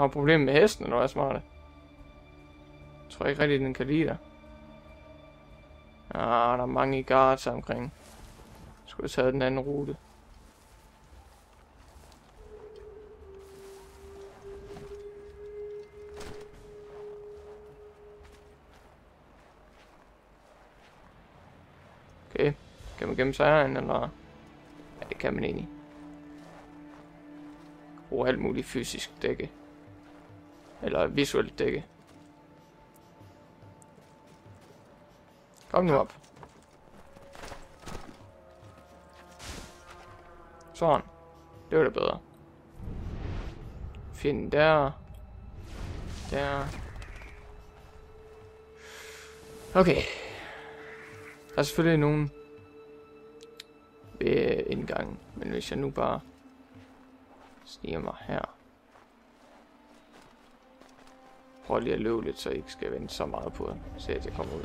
Har du problemer med hesten, eller hvad smart? Jeg tror ikke rigtig, den kan lide dig. Ah, der er mange guards omkring. Jeg skulle have taget den anden rute. Okay. Kan man gemme sejren, eller? Ja, det kan man egentlig. Bruge alt muligt fysisk dække. Eller visuelt dække. Kom nu op. Sådan. Det var da bedre. Find der. Der. Okay. Der er selvfølgelig nogen ved indgangen. Men hvis jeg nu bare sniger mig her. Prøv lige at løbe lidt, så jeg ikke skal vente så meget på den. Se at jeg kommer ud.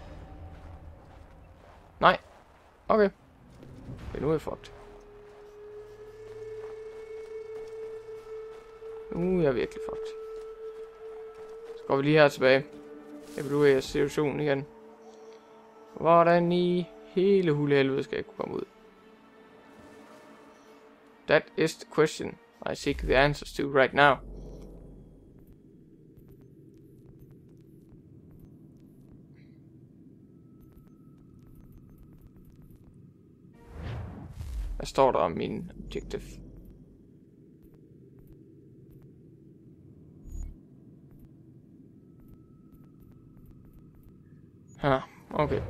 Nej. Okay. Men nu er jeg fucked. Nu er jeg virkelig fucked. Så går vi lige her tilbage. Evaluerer situationen igen. Hvordan i hele hulhelvede skal jeg kunne komme ud? That is the question I seek the answers to right now. Hvad står der om min objective? Ja, okay.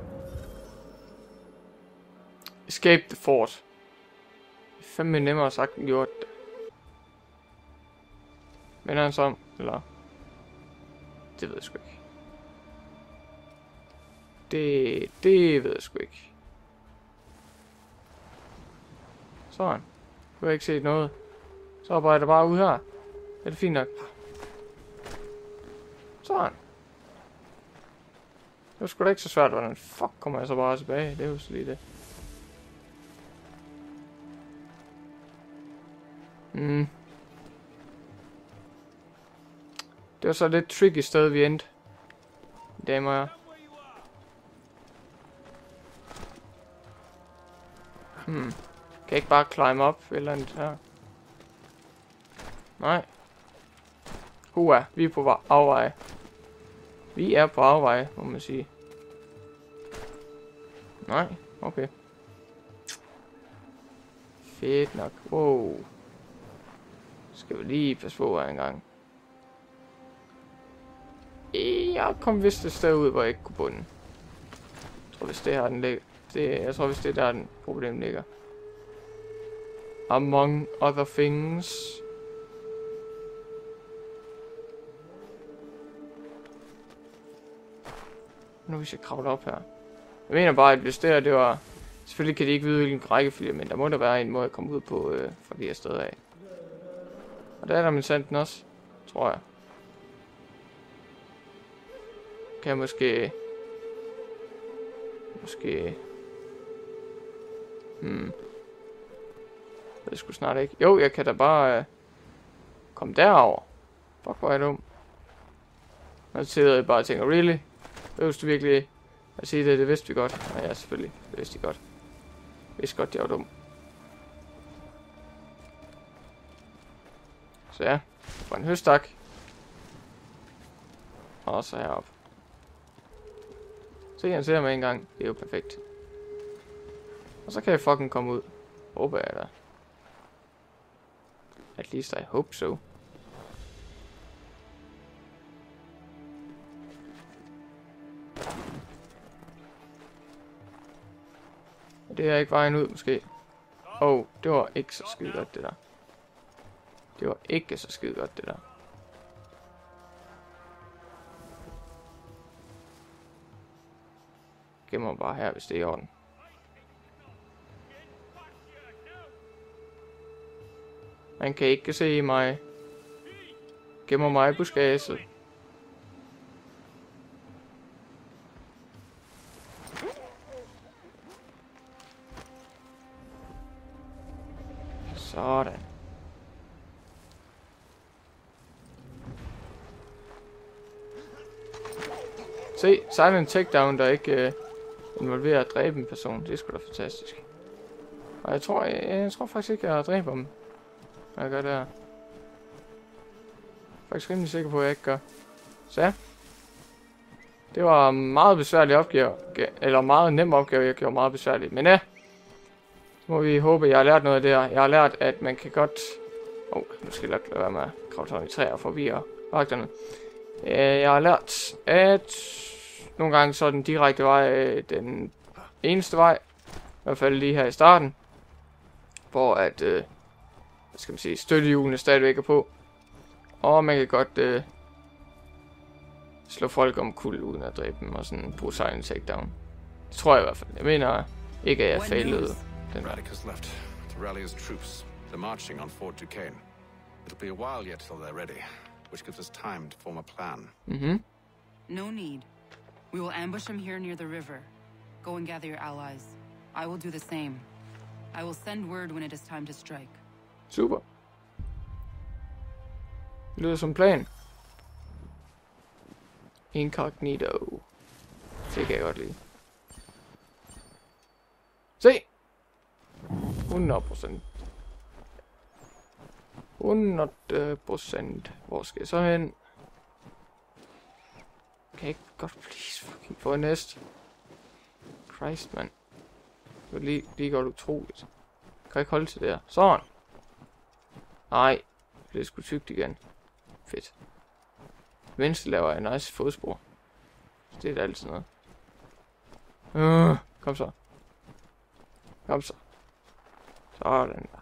Escape the fort. Det er fandme nemmere sagt end gjort det. Vender han så om, eller? Det ved jeg sgu ikke. Det, det ved jeg sgu ikke. Sådan. Du har ikke set noget. Så arbejder jeg bare ud her. Er det fint nok? Sådan. Det var sgu da ikke så svært, hvordan fuck kommer jeg så bare tilbage? Det er jo så lige det. Mm. Det var så lidt tricky sted, vi endte. Damer og Hmm. Kan jeg ikke bare climb op eller andet her? Nej. Hua, vi er på afveje. Vi er på afveje, må man sige. Nej, okay. Fedt nok. Wow. Skal vi lige passe på her en gang. Jeg kom vist et sted ud, hvor jeg ikke kunne bunde. Jeg tror, hvis det her den ligger. Det, jeg tror, hvis det er der, den problem ligger. Among other things. Nu hvis jeg kravler op her. Jeg mener bare, at hvis det her, det var... Selvfølgelig kan de ikke vide, hvilken rækkefølge, men der må der være en måde at komme ud på øh, fra de her steder af. Og der er der min sanden også, tror jeg. Kan jeg måske... Måske... Hmm. Det er sgu snart ikke. Jo, jeg kan da bare... Øh, komme derover. Fuck, hvor er jeg dum. Nu sidder jeg bare og tænker, really? Øvste du virkelig at sige det? Det vidste vi godt. Ja, ja, selvfølgelig. Det vidste de godt. Jeg vidste godt, det var dum. Så ja, for en høstak. Og så herop. Så han ser mig en gang. Det er jo perfekt. Og så kan jeg fucking komme ud. Håber jeg da. At least I hope so. Det er ikke vejen ud, måske. Åh, oh, det var ikke så skide godt, det der. Det var ikke så skide godt, det der. Gemmer bare her, hvis det er i orden. Man kan ikke se mig. Gemmer mig i buskaget. Sådan. Se, silent takedown, der ikke øh, involverer at dræbe en person. Det er sgu da fantastisk. Og jeg tror, jeg, jeg tror faktisk ikke, jeg dræber dem. Når jeg gør det her. Faktisk rimelig sikker på, at jeg ikke gør. Så ja. Det var en meget besværlig opgave. Eller meget nem opgave, jeg gjorde meget besværligt. Men ja. Så må vi håbe, at jeg har lært noget af det her. Jeg har lært, at man kan godt... Åh, oh, nu skal jeg lade være med at kravle i træer og forvirre vagterne. Øh, jeg har lært, at nogle gange så er den direkte vej øh, den eneste vej. I hvert fald lige her i starten. Hvor at, øh, skal man sige, støttehjulene stadigvæk er på. Og man kan godt øh, slå folk om kul uden at dræbe dem og sådan bruge silent takedown. Det tror jeg i hvert fald. Jeg mener ikke, at jeg failede den Radicus left to rally his troops. They're marching on Fort Duquesne. It'll be a while yet till they're ready, which gives us time to form a plan. Mhm. No need. We will ambush them here near the river. Go and gather your allies. I will do the same. I will send word when it is time to strike. Super. Det lyder som en plan. Incognito. Det kan jeg godt lide. Se! 100 procent. 100 procent. Hvor skal jeg så hen? Kan jeg ikke godt please fucking få en næst? Christ, mand. Det var lige, lige godt utroligt. Kan jeg ikke holde til det her? Sådan. Nej. Det er sgu tykt igen. Fedt. Venstre laver jeg nice fodspor. Det er da altid noget. Uh, kom så. Kom så. Sådan der.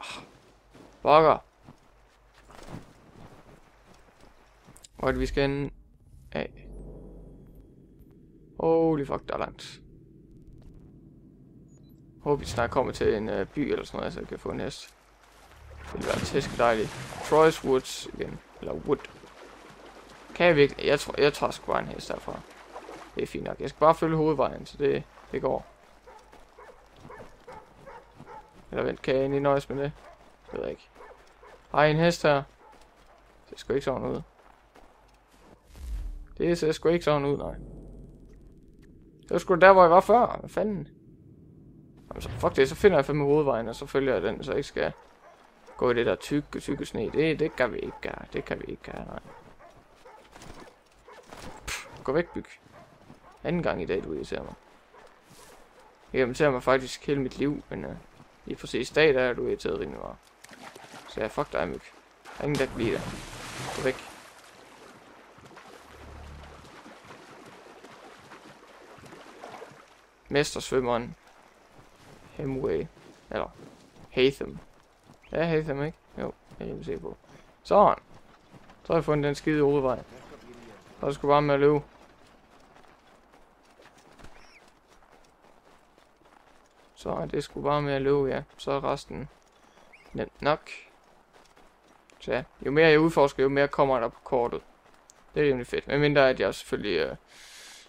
Ah, Bokker. Hvor er det, vi skal hen af? Holy fuck, der er langt. Håber vi snart kommer til en uh, by eller sådan noget, så jeg kan få en hest. Det ville være tæske dejligt. Troy's Woods igen. Eller Wood. Kan jeg virkelig? Jeg tror, jeg tror sgu bare en hest derfra. Det er fint nok. Jeg skal bare følge hovedvejen, så det, det går. Eller vent, kan jeg egentlig nøjes med det? Det ved jeg ikke. Har en hest her? Det skal ikke sådan ud. Det ser sgu ikke sådan ud, nej. Det var sgu der, hvor jeg var før. Hvad fanden? Jamen, så fuck det, så finder jeg fandme hovedvejen, og så følger jeg den, så jeg ikke skal gå i det der tykke, tykke sne. Det, det kan vi ikke gøre. Det kan vi ikke gøre, nej. Pff, gå væk, byg. Anden gang i dag, du irriterer mig. Jeg irriterer mig faktisk hele mit liv, men uh, lige præcis i dag, der er du irriteret rimelig meget. Så jeg fuck dig, myg. Der er ingen, der kan lide det. Gå væk. Mestersvømmeren. Hemway. Eller Hatham. Ja, Hatham, ikke? Jo, jeg kan se på. Sådan. Så har jeg fundet den skide hovedvej. Så er det sgu bare med at løbe. Så er det sgu bare med at løbe, ja. Så er resten nemt nok. Så ja, jo mere jeg udforsker, jo mere kommer der på kortet. Det er rimelig fedt. Men mindre at jeg selvfølgelig øh, uh,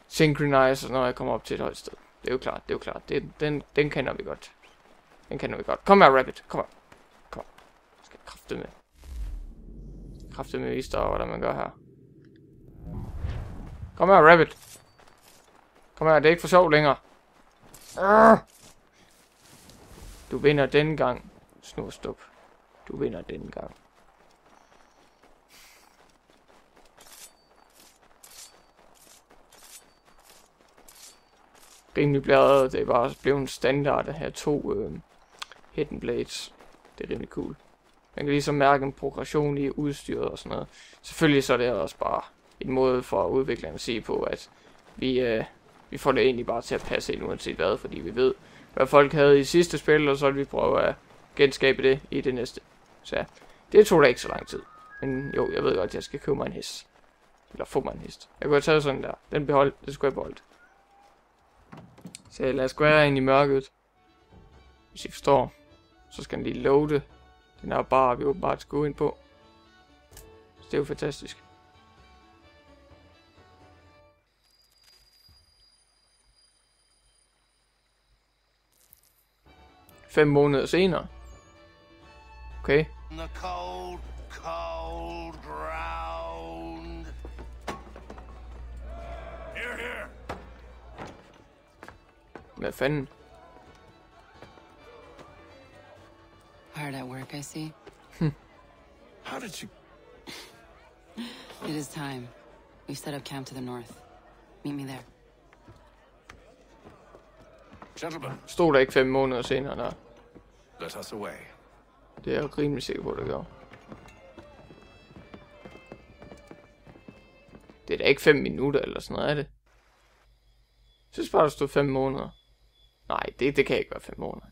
synchroniser, når jeg kommer op til et højt sted. Det er jo klart, det er jo klart. Det, den, den kender vi godt. Den kender vi godt. Kom her, Rabbit. Kom her. Kom her. Jeg skal kræfte med. Kræfte med vise dig, hvordan man gør her. Kom her, Rabbit. Kom her, det er ikke for sjov længere. Ah! Du vinder den gang. Snorstop. Du vinder den gang. Rimelig bladret. Det er bare blevet en standard at have to øh, hidden blades. Det er rimelig cool. Man kan ligesom mærke en progression i udstyret og sådan noget. Selvfølgelig så er det også bare en måde for udviklerne at se på, at vi, øh, vi får det egentlig bare til at passe ind uanset hvad, fordi vi ved, hvad folk havde i sidste spil, og så vil vi prøve at genskabe det i det næste. Så ja, det tog da ikke så lang tid. Men jo, jeg ved godt, at jeg skal købe mig en hest. Eller få mig en hest. Jeg kunne have taget sådan der. Den beholdt, det skulle jeg beholdt. Så lad os gå ind i mørket. Hvis I forstår. Så skal den lige loade. Den er bare, vi åbenbart skal gå ind på. Så det er jo fantastisk. Fem måneder senere. Okay. Hvad fanden? Hard at work, I see. How did you... It is time. We've set up camp to the north. Meet me there. Gentlemen, Stod der ikke fem måneder senere, der. let us away. Det er jeg rimelig sikker på, det gør. Det er da ikke 5 minutter eller sådan noget, er det? Jeg synes bare, der stod 5 måneder. Nej, det, det kan jeg ikke være fem måneder.